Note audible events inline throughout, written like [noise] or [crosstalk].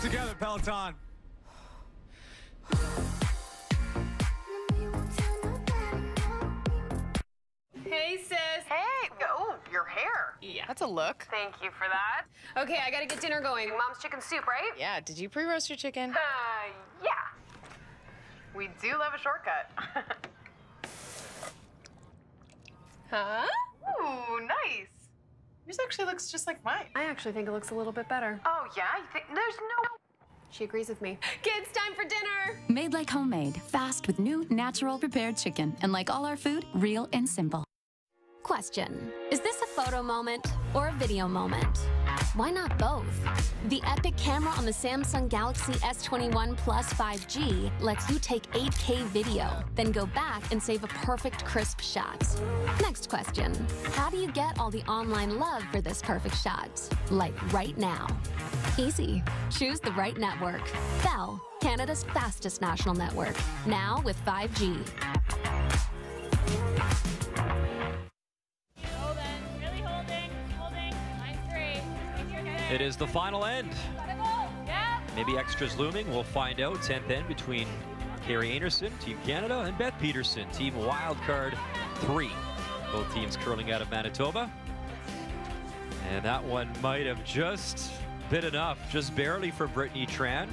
it together, Peloton. Hey, sis. Hey, oh, your hair. Yeah. That's a look. Thank you for that. Okay, I gotta get dinner going. Mom's chicken soup, right? Yeah, did you pre-roast your chicken? Uh, yeah. We do love a shortcut. [laughs] Huh? Ooh, nice. Yours actually looks just like mine. I actually think it looks a little bit better. Oh, yeah? You think there's no. She agrees with me. Kids, time for dinner. Made like homemade, fast with new natural prepared chicken. And like all our food, real and simple. Question Is this a photo moment or a video moment? Why not both? The Epic camera on the Samsung Galaxy S21 Plus 5G lets you take 8K video, then go back and save a perfect crisp shot. Next question How do you get all the online love for this perfect shot? Like right now. Easy. Choose the right network. Bell, Canada's fastest national network. Now with 5G. It is the final end. Maybe extras looming. We'll find out. 10th end between Kerri Einarson, Team Canada, and Beth Peterson, Team Wildcard 3. Both teams curling out of Manitoba. And that one might have just been enough, just barely for Brittany Tran.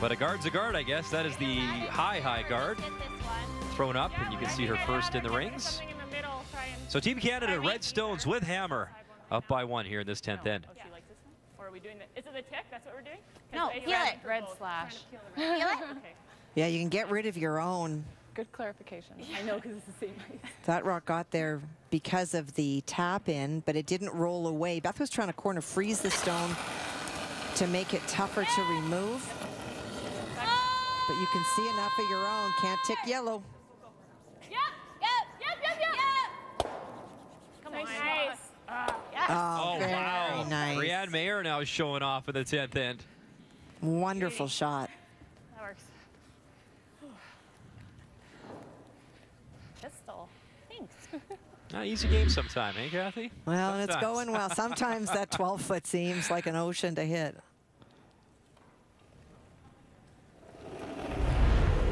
But a guard's a guard, I guess. That is the high, high guard thrown up, and you can see her first in the rings. So Team Canada, Redstones with Hammer, up by one here in this 10th end. Oh, she likes this one? Or are we doing the, is it the tick? That's what we're doing? No, I- peel red- it. [laughs] red Both. slash. Feel it? Okay. Yeah, you can get rid of your own. Good clarification. I know because it's the same height. [laughs] That rock got there because of the tap in, but it didn't roll away. Beth was trying to corner freeze the stone to make it tougher to remove. But you can see enough of your own. Can't tick yellow. Nice. Briane Meilleur now showing off in the 10th end. Wonderful shot. That works. Pistol. Thanks. [laughs] Not easy game sometime, eh, Kathy? Well, and it's going well. Sometimes that [laughs] 12 foot seems like an ocean to hit.